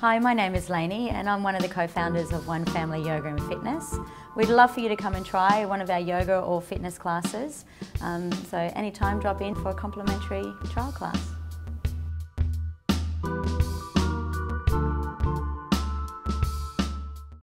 Hi, my name is Lainey and I'm one of the co-founders of One Family Yoga and Fitness. We'd love for you to come and try one of our yoga or fitness classes. Um, so anytime drop in for a complimentary trial class.